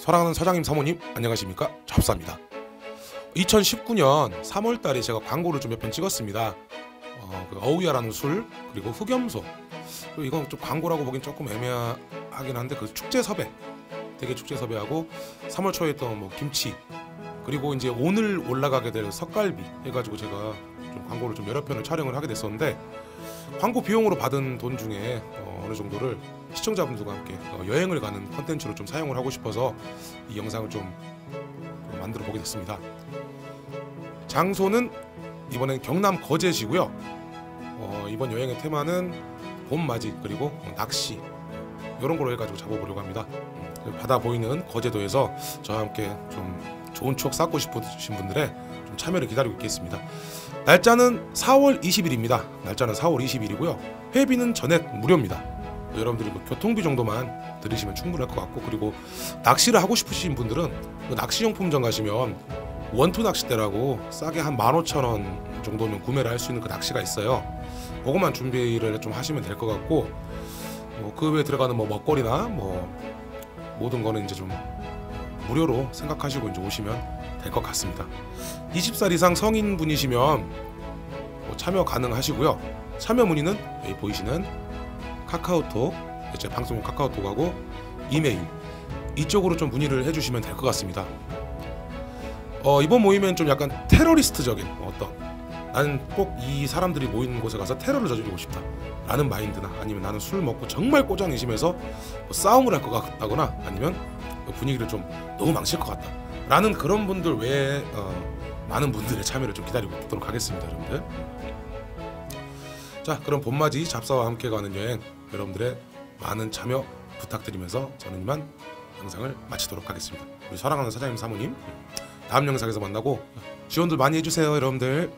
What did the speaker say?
사랑하는 사장님 사모님 안녕하십니까? 잡사입니다. 2019년 3월 달에 제가 광고를 좀 몇 편 찍었습니다. 어, 그 어우야라는 술 그리고 흑염소. 그리고 이건 좀 광고라고 보긴 조금 애매하긴 한데 그 축제 섭외. 되게 축제 섭외하고 3월 초에 또뭐 김치 그리고 이제 오늘 올라가게 될 석갈비 해가지고 제가 좀 광고를 좀 여러 편을 촬영을 하게 됐었는데 광고 비용으로 받은 돈 중에 어, 어느 정도를 시청자분들과 함께 어, 여행을 가는 컨텐츠로 좀 사용을 하고 싶어서 이 영상을 좀 어, 만들어 보게 됐습니다. 장소는 이번엔 경남 거제시고요. 어, 이번 여행의 테마는 봄맞이 그리고 어, 낚시 이런 걸로 해가지고 잡아보려고 합니다. 그 바다 보이는 거제도에서 저와 함께 좀 좋은 추억 쌓고 싶으신 분들의 좀 참여를 기다리고 있겠습니다. 날짜는 4월 20일입니다. 날짜는 4월 20일이고요. 회비는 전액 무료입니다. 여러분들이 그 교통비 정도만 들으시면 충분할 것 같고 그리고 낚시를 하고 싶으신 분들은 그 낚시용품점 가시면 원투 낚싯대라고 싸게 한 15,000원 정도면 구매를 할 수 있는 그 낚시가 있어요. 그것만 준비를 좀 하시면 될 것 같고 뭐 그 외에 들어가는 뭐 먹거리나 뭐 모든 거는 이제 좀 무료로 생각하시고 이제 오시면 될 것 같습니다. 20살 이상 성인 분이시면 뭐 참여 가능하시고요. 참여 문의는 여기 보이시는 카카오톡, 제 방송 카카오톡하고 이메일 이쪽으로 좀 문의를 해주시면 될 것 같습니다. 어, 이번 모임은 좀 약간 테러리스트적인 어떤 나는 꼭 이 사람들이 모이는 곳에 가서 테러를 저지르고 싶다 라는 마인드나 아니면 나는 술 먹고 정말 꼬장이심해서 뭐 싸움을 할 것 같다거나 아니면 분위기를 좀 너무 망칠 것 같다. 라는 그런 분들 외에 어, 많은 분들의 참여를 좀 기다리고 있도록 하겠습니다 여러분들. 자 그럼 봄맞이 잡사와 함께 가는 여행 여러분들의 많은 참여 부탁드리면서 저는 이만 영상을 마치도록 하겠습니다. 우리 사랑하는 사장님 사모님 다음 영상에서 만나고 지원들 많이 해주세요 여러분들